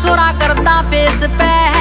चोरा करता बेस पे।